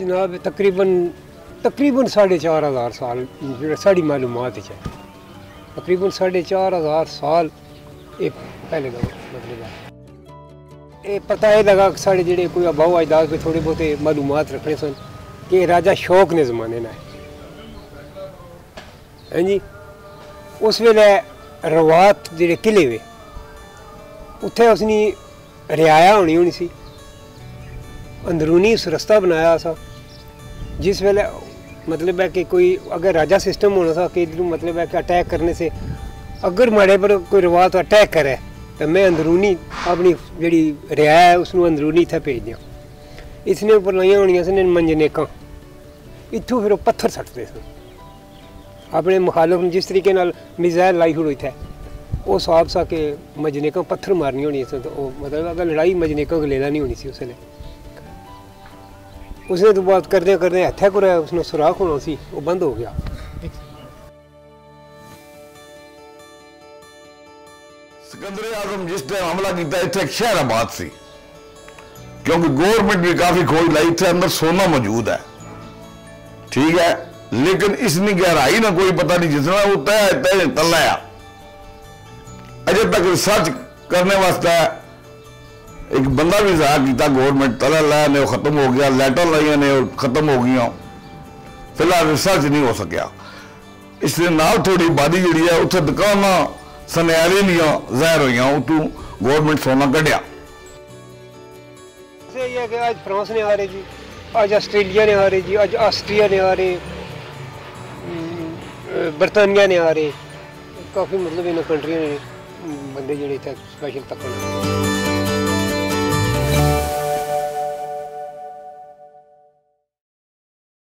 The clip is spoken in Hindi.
जनाब, तकरीबन तकरीबन साढ़े चार हज़ार साल साढ़ी मालूमात है तकरीबन साढ़े चार हज़ार साल ये पहले का मतलब ये पता एह् लगा कि साढ़े जेह्ड़े कोई अबाऊ अजदाद पे थोड़े बहुते मालूमात रखने सन कि राजा शौक ने जमाने न हैं जी? उस वेले रवात जेह्ड़े किले वे, उत्थे उसनी रियाया होनी होनी सी। अंदरूनी उस रस्ता बनाया सा। जिस वेले मतलब है कि कोई अगर राजा सिस्टम होना था कि मतलब है कि अटैक करने से, अगर माड़े पर कोई रवाज तो अटैक करे तो मैं अंदरूनी अपनी जी रिया है, उसनों अंदरूनी इतने भेज दिया इसने उपर लाइया होनी सन मंजनेक। इतों फिर पत्थर सटते सन। अपने मुखालफ जिस तरीके मिजाइल लाई छोड़ो इतने वो साफ़ सा के मजनेक पत्थर मारनी होनी सन तो मतलब अगर लड़ाई मजनेक लेना नहीं होनी सी उसने उसने तो बात करते करते हथे को उसने सुराख होना सी, वो बंद हो गया। सिकंदर आज़म, जिस टाइम हमला किया इतने आबाद सी। क्योंकि गवर्नमेंट भी काफ़ी खोज लाई थे अंदर सोना मौजूद है। ठीक है? लेकिन इसकी गहराई ना कोई पता नहीं जितना वो तय तय तलाया अजय तक रिसर्च करने वास्ते एक बंदा भी जाया किया गवर्नमेंट तला लाया, ने खत्म हो गया लैटर लाइया ने खत्म हो गई फ़िलहाल रिसर्च नहीं हो सकिया इसलिए थोड़ी आबादी जी है उत्थे दुकाना सुनहरे दियाँ जहर हुई उतू गवर्नमेंट सोना कढ़िया से ये कि आज फ्रांस ने आ रहे जी, आज ऑस्ट्रेलिया ने आ रहे जी, आज ऑस्ट्रिया ने आ रहे बरतानिया ने आ रहे काफ़ी मतलब इन कंट्रियों ने बंदे इत्थै स्पैशल तक्कन Bye.